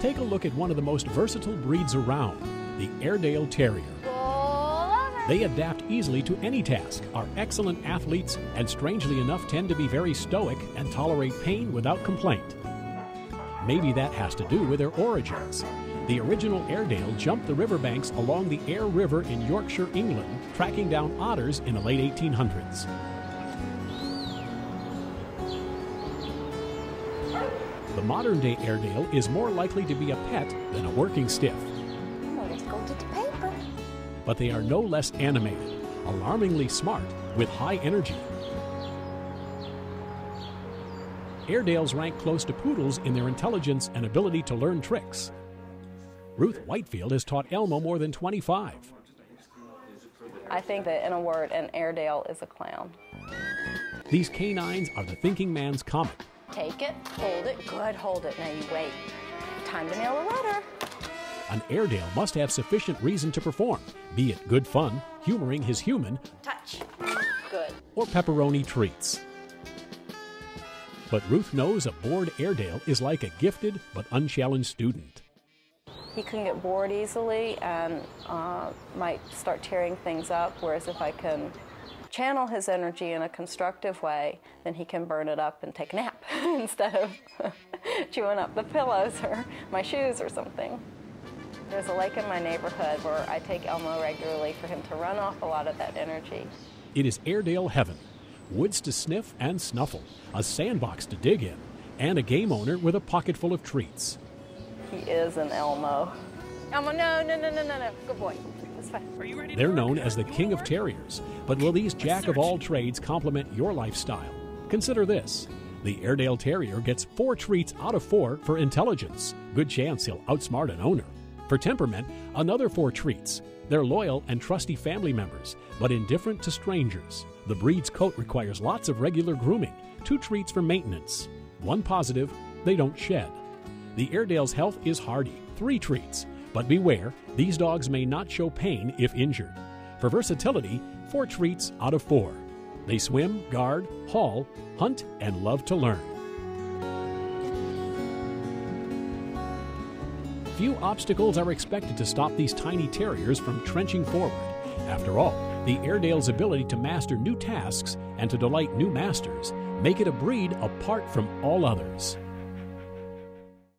take a look at one of the most versatile breeds around, the Airedale Terrier. They adapt easily to any task, are excellent athletes, and strangely enough tend to be very stoic and tolerate pain without complaint. Maybe that has to do with their origins. The original Airedale jumped the riverbanks along the Aire River in Yorkshire, England, tracking down otters in the late 1800s. The modern day Airedale is more likely to be a pet than a working stiff, Let's go to the paper. but they are no less animated, alarmingly smart, with high energy. Airedales rank close to poodles in their intelligence and ability to learn tricks. Ruth Whitefield has taught Elmo more than 25. I think that in a word, an Airedale is a clown. These canines are the thinking man's comet. Take it, hold it, good, hold it. Now you wait. Time to mail a letter. An Airedale must have sufficient reason to perform, be it good fun, humoring his human, Touch. Good. or pepperoni treats. But Ruth knows a bored Airedale is like a gifted but unchallenged student. He can get bored easily and uh, might start tearing things up, whereas if I can channel his energy in a constructive way, then he can burn it up and take a nap instead of chewing up the pillows or my shoes or something. There's a lake in my neighborhood where I take Elmo regularly for him to run off a lot of that energy. It is Airedale heaven woods to sniff and snuffle, a sandbox to dig in, and a game owner with a pocket full of treats. He is an Elmo. Elmo, no, no, no, no, no, no. Good boy. That's fine. They're known as the king of terriers, but will these jack of all trades complement your lifestyle? Consider this. The Airedale Terrier gets four treats out of four for intelligence. Good chance he'll outsmart an owner. For temperament, another four treats. They're loyal and trusty family members, but indifferent to strangers. The breed's coat requires lots of regular grooming, two treats for maintenance. One positive, they don't shed. The Airedale's health is hardy, three treats. But beware, these dogs may not show pain if injured. For versatility, four treats out of four. They swim, guard, haul, hunt, and love to learn. Few obstacles are expected to stop these tiny terriers from trenching forward. After all, the Airedale's ability to master new tasks and to delight new masters make it a breed apart from all others.